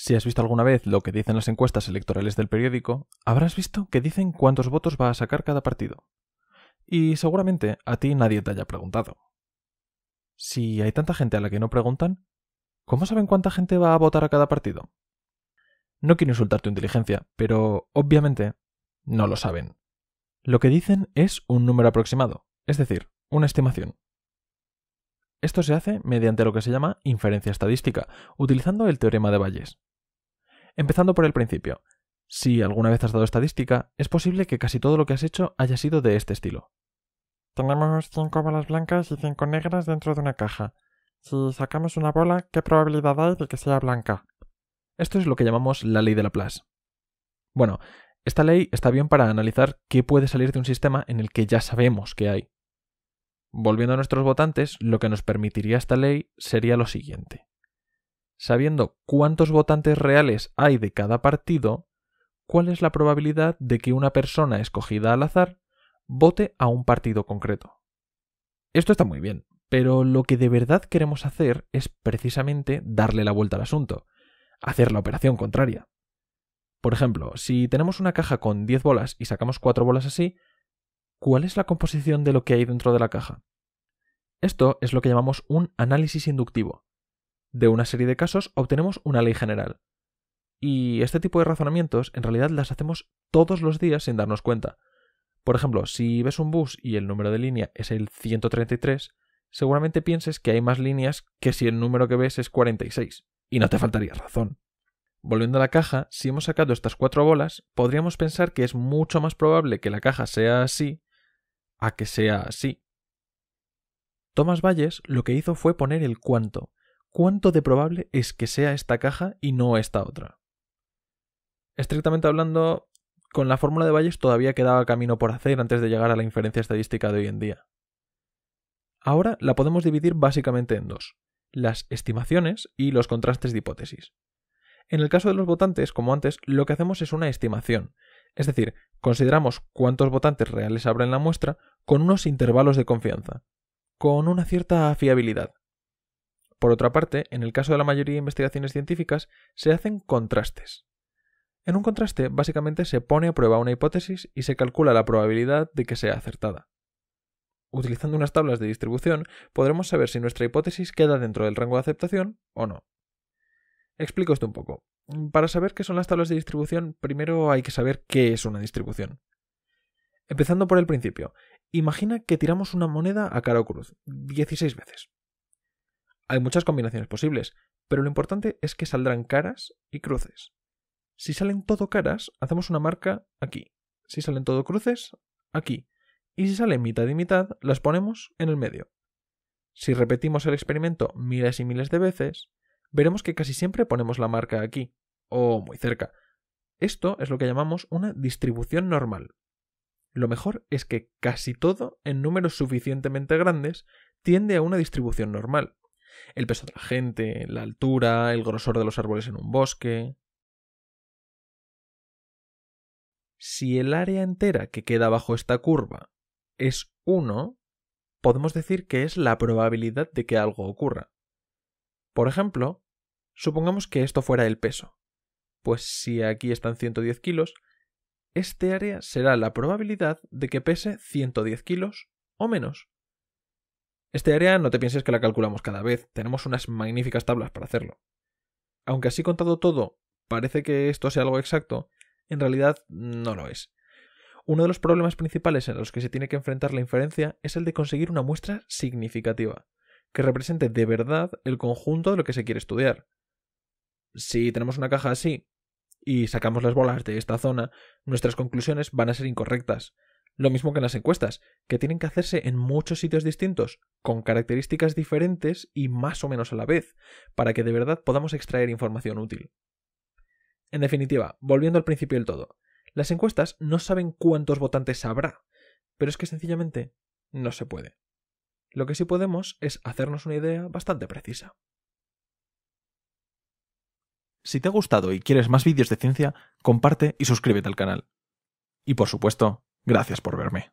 Si has visto alguna vez lo que dicen las encuestas electorales del periódico, habrás visto que dicen cuántos votos va a sacar cada partido. Y seguramente a ti nadie te haya preguntado. Si hay tanta gente a la que no preguntan, ¿cómo saben cuánta gente va a votar a cada partido? No quiero insultar tu inteligencia, pero obviamente no lo saben. Lo que dicen es un número aproximado, es decir, una estimación. Esto se hace mediante lo que se llama inferencia estadística, utilizando el teorema de Bayes. Empezando por el principio. Si alguna vez has dado estadística, es posible que casi todo lo que has hecho haya sido de este estilo. Tenemos cinco bolas blancas y cinco negras dentro de una caja. Si sacamos una bola, ¿qué probabilidad hay de que sea blanca? Esto es lo que llamamos la ley de Laplace. Bueno, esta ley está bien para analizar qué puede salir de un sistema en el que ya sabemos que hay. Volviendo a nuestros votantes, lo que nos permitiría esta ley sería lo siguiente sabiendo cuántos votantes reales hay de cada partido, cuál es la probabilidad de que una persona escogida al azar vote a un partido concreto. Esto está muy bien, pero lo que de verdad queremos hacer es precisamente darle la vuelta al asunto, hacer la operación contraria. Por ejemplo, si tenemos una caja con 10 bolas y sacamos 4 bolas así, ¿cuál es la composición de lo que hay dentro de la caja? Esto es lo que llamamos un análisis inductivo. De una serie de casos obtenemos una ley general. Y este tipo de razonamientos en realidad las hacemos todos los días sin darnos cuenta. Por ejemplo, si ves un bus y el número de línea es el 133, seguramente pienses que hay más líneas que si el número que ves es 46. Y no te faltaría razón. Volviendo a la caja, si hemos sacado estas cuatro bolas, podríamos pensar que es mucho más probable que la caja sea así a que sea así. Thomas Valles lo que hizo fue poner el cuánto, cuánto de probable es que sea esta caja y no esta otra. Estrictamente hablando, con la fórmula de Bayes todavía quedaba camino por hacer antes de llegar a la inferencia estadística de hoy en día. Ahora la podemos dividir básicamente en dos, las estimaciones y los contrastes de hipótesis. En el caso de los votantes, como antes, lo que hacemos es una estimación, es decir, consideramos cuántos votantes reales habrá en la muestra con unos intervalos de confianza, con una cierta fiabilidad. Por otra parte, en el caso de la mayoría de investigaciones científicas, se hacen contrastes. En un contraste, básicamente se pone a prueba una hipótesis y se calcula la probabilidad de que sea acertada. Utilizando unas tablas de distribución, podremos saber si nuestra hipótesis queda dentro del rango de aceptación o no. Explico esto un poco. Para saber qué son las tablas de distribución, primero hay que saber qué es una distribución. Empezando por el principio, imagina que tiramos una moneda a cara o cruz, 16 veces. Hay muchas combinaciones posibles, pero lo importante es que saldrán caras y cruces. Si salen todo caras, hacemos una marca aquí. Si salen todo cruces, aquí. Y si salen mitad y mitad, las ponemos en el medio. Si repetimos el experimento miles y miles de veces, veremos que casi siempre ponemos la marca aquí, o muy cerca. Esto es lo que llamamos una distribución normal. Lo mejor es que casi todo, en números suficientemente grandes, tiende a una distribución normal el peso de la gente, la altura, el grosor de los árboles en un bosque. Si el área entera que queda bajo esta curva es 1, podemos decir que es la probabilidad de que algo ocurra. Por ejemplo, supongamos que esto fuera el peso. Pues si aquí están 110 kilos, este área será la probabilidad de que pese 110 kilos o menos. Este área no te pienses que la calculamos cada vez, tenemos unas magníficas tablas para hacerlo. Aunque así contado todo, parece que esto sea algo exacto, en realidad no lo es. Uno de los problemas principales en los que se tiene que enfrentar la inferencia es el de conseguir una muestra significativa, que represente de verdad el conjunto de lo que se quiere estudiar. Si tenemos una caja así y sacamos las bolas de esta zona, nuestras conclusiones van a ser incorrectas, lo mismo que en las encuestas, que tienen que hacerse en muchos sitios distintos, con características diferentes y más o menos a la vez, para que de verdad podamos extraer información útil. En definitiva, volviendo al principio del todo, las encuestas no saben cuántos votantes habrá, pero es que sencillamente no se puede. Lo que sí podemos es hacernos una idea bastante precisa. Si te ha gustado y quieres más vídeos de ciencia, comparte y suscríbete al canal. Y por supuesto, Gracias por verme.